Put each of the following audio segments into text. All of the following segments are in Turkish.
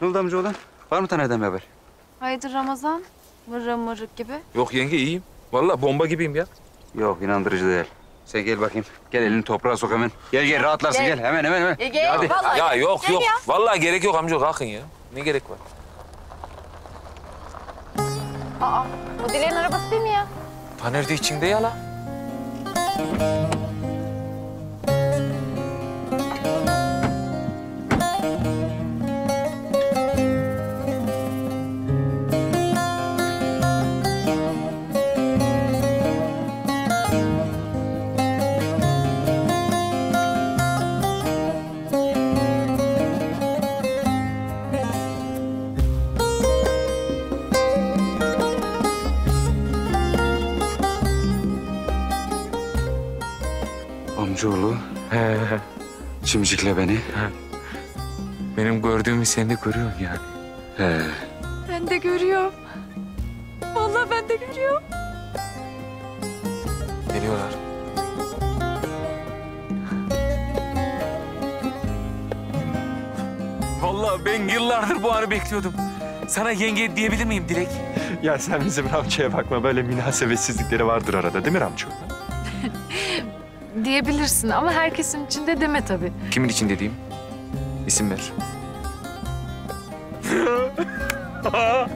Ne oldu amcaoğlu? Var mı Taner'den bir haber? Hayırdır Ramazan? Mırrı mırık gibi. Yok yenge iyiyim. Vallahi bomba gibiyim ya. Yok inandırıcı değil. Sen gel bakayım. Gel elini toprağa sok hemen. Gel gel rahatlasın gel. Hemen hemen hemen. gel, Hadi. vallahi. Ya yok Gel yok. ya. Vallahi gerek yok amca kalkın ya. Ne gerek var? Aa, o Dile'nin arabası değil mi ya? Taner de içinde ya la. Amcaoğlu He, he. çimcikle beni. Benim gördüğümü sen de görüyorsun yani. He. Ben de görüyorum. Vallahi ben de görüyorum. Geliyorlar. Vallahi ben yıllardır bu anı bekliyordum. Sana yenge diyebilir miyim Dilek? Ya sen bizim Ramço'ya bakma. Böyle münasebetsizlikleri vardır arada değil mi Ramço? Diyebilirsin ama herkesin içinde deme tabii. Kimin için dediğim? İsim ver.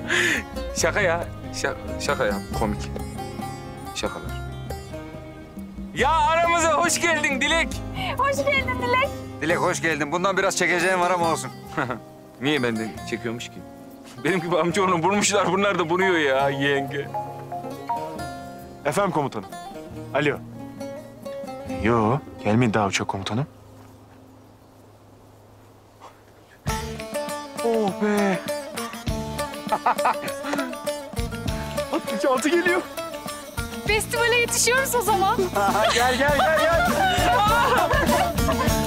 şaka ya. Şaka, şaka ya. Komik. Şakalar. Ya aramıza hoş geldin Dilek. Hoş geldin Dilek. Dilek hoş geldin. Bundan biraz çekeceğim var ama olsun. Niye benden çekiyormuş ki? Benim gibi amcaoğlunu bulmuşlar. Bunlar da bunuyor ya yenge. Efendim komutanım. Alo. Yo, gelmeyin daha uçak komutanım. Oh be. 66 geliyor. Festivale yetişiyoruz o zaman. gel gel gel gel.